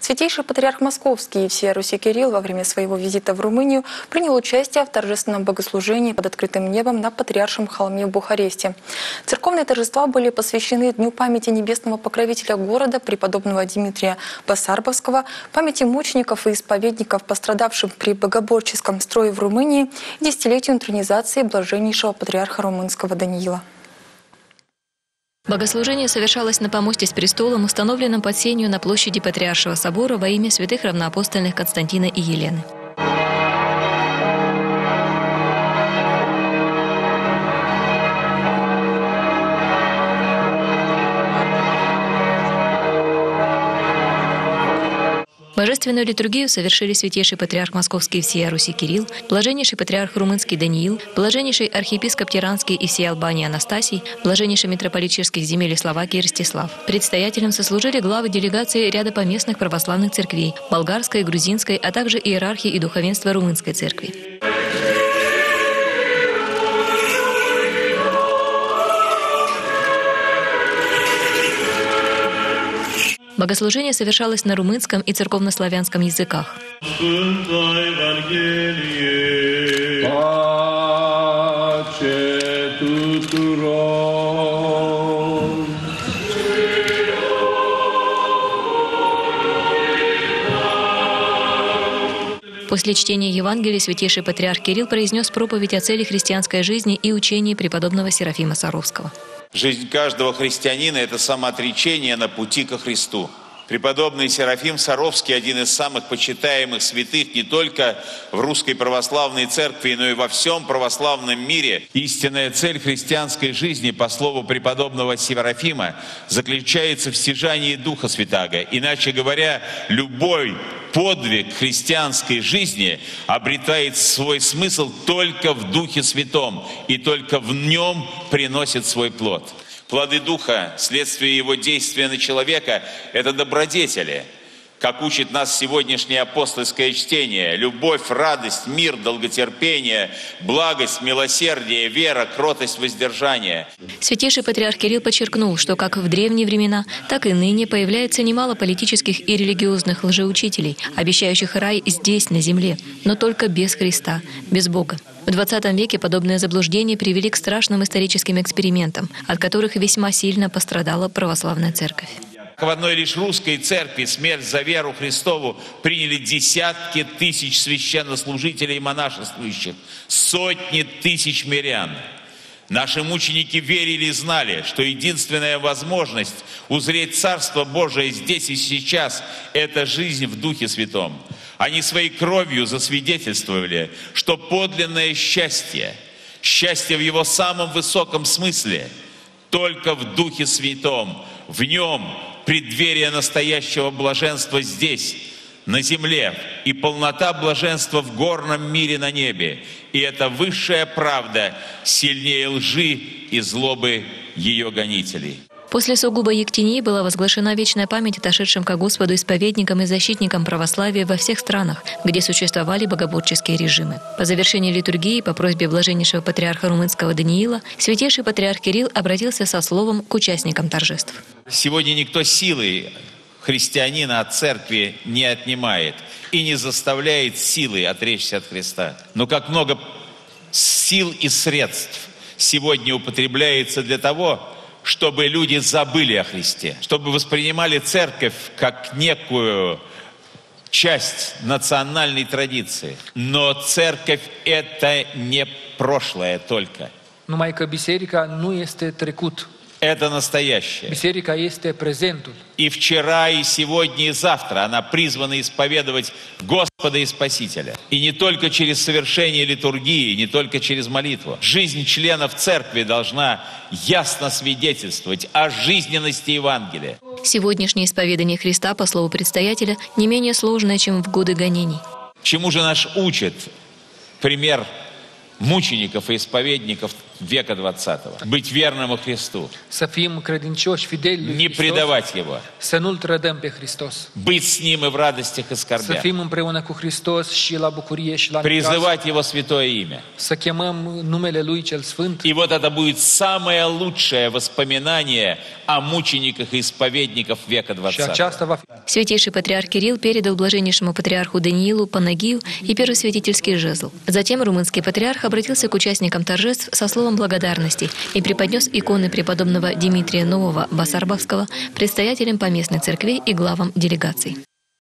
Святейший патриарх Московский и всея Руси Кирилл во время своего визита в Румынию принял участие в торжественном богослужении под открытым небом на Патриаршем холме в Бухаресте. Церковные торжества были посвящены Дню памяти небесного покровителя города, преподобного Дмитрия Басарбовского, памяти мучеников и исповедников, пострадавших при богоборческом строе в Румынии, десятилетию интронизации блаженнейшего патриарха румынского Даниила. Богослужение совершалось на помосте с престолом, установленном под сенью на площади Патриаршего собора во имя святых равноапостольных Константина и Елены. Божественную литургию совершили святейший патриарх Московский и всея Руси Кирилл, блаженнейший патриарх Румынский Даниил, блаженнейший архиепископ Тиранский и всей Албании Анастасий, блаженнейший митрополит чешских земель и Словакии Ростислав. Предстоятелем сослужили главы делегации ряда поместных православных церквей – болгарской, грузинской, а также иерархии и духовенства Румынской церкви. Богослужение совершалось на румынском и церковнославянском языках. После чтения Евангелия святейший патриарх Кирилл произнес проповедь о цели христианской жизни и учении преподобного Серафима Саровского. Жизнь каждого христианина – это самоотречение на пути ко Христу. Преподобный Серафим Саровский – один из самых почитаемых святых не только в русской православной церкви, но и во всем православном мире. Истинная цель христианской жизни, по слову преподобного Серафима, заключается в стяжании Духа Святаго. Иначе говоря, любой подвиг христианской жизни обретает свой смысл только в Духе Святом и только в нем приносит свой плод. Плоды Духа, следствие его действия на человека – это добродетели – как учит нас сегодняшнее апостольское чтение, любовь, радость, мир, долготерпение, благость, милосердие, вера, кротость, воздержание. Святейший патриарх Кирилл подчеркнул, что как в древние времена, так и ныне появляется немало политических и религиозных лжеучителей, обещающих рай здесь, на земле, но только без Христа, без Бога. В 20 веке подобные заблуждения привели к страшным историческим экспериментам, от которых весьма сильно пострадала православная церковь. В одной лишь русской церкви смерть за веру Христову приняли десятки тысяч священнослужителей и монашествующих, сотни тысяч мирян. Наши мученики верили и знали, что единственная возможность узреть Царство Божие здесь и сейчас – это жизнь в Духе Святом. Они своей кровью засвидетельствовали, что подлинное счастье, счастье в его самом высоком смысле, только в Духе Святом, в нем преддверие настоящего блаженства здесь, на земле, и полнота блаженства в горном мире на небе. И это высшая правда сильнее лжи и злобы ее гонителей. После сугубо Ектении была возглашена вечная память отошедшим ко Господу исповедникам и защитникам православия во всех странах, где существовали богоборческие режимы. По завершении литургии по просьбе блаженнейшего патриарха румынского Даниила святейший патриарх Кирилл обратился со словом к участникам торжеств. Сегодня никто силой христианина от церкви не отнимает и не заставляет силой отречься от Христа. Но как много сил и средств сегодня употребляется для того, чтобы люди забыли о Христе, чтобы воспринимали церковь как некую часть национальной традиции. Но церковь это не прошлое только. Numai că biserica nu este trecut, это настоящее. Biserica este prezentul. И вчера, и сегодня, и завтра она призвана исповедовать Господа и Спасителя. И не только через совершение литургии, не только через молитву. Жизнь членов церкви должна ясно свидетельствовать о жизненности Евангелия. Сегодняшнее исповедание Христа, по слову предстоятеля, не менее сложное, чем в годы гонений. Чему же наш учит пример мучеников и исповедников века 20-го. Быть верным Христу, не предавать Его, быть с Ним и в радостях и скорбях, призывать Его святое имя. И вот это будет самое лучшее воспоминание о мучениках и исповедниках века Și 20 aceasta va fi Святейший патриарх Кирилл передал блаженнейшему патриарху Даниилу Панагию и первосвятительский жезл. Затем румынский патриарх обратился к участникам торжеств со словом благодарности и преподнес иконы преподобного Дмитрия Нового Басарбовского предстоятелям поместной церкви и главам делегаций.